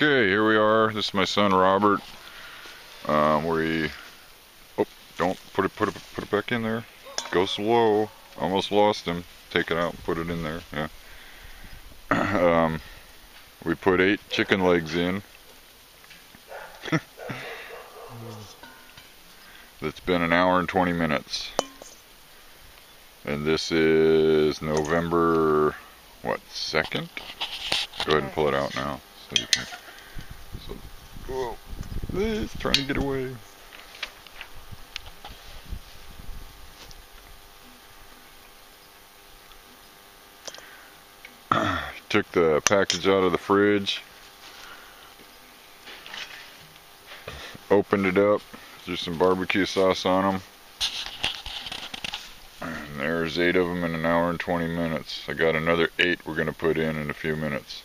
Okay, here we are. This is my son Robert. Um, we oh, don't put it, put it, put it back in there. Go slow. Almost lost him. Take it out and put it in there. Yeah. um, we put eight chicken legs in. It's been an hour and 20 minutes. And this is November, what, 2nd? Go ahead and pull it out now. So, whoa, it's trying to get away. Took the package out of the fridge. Opened it up. Threw some barbecue sauce on them. And there's eight of them in an hour and 20 minutes. I got another eight we're going to put in in a few minutes.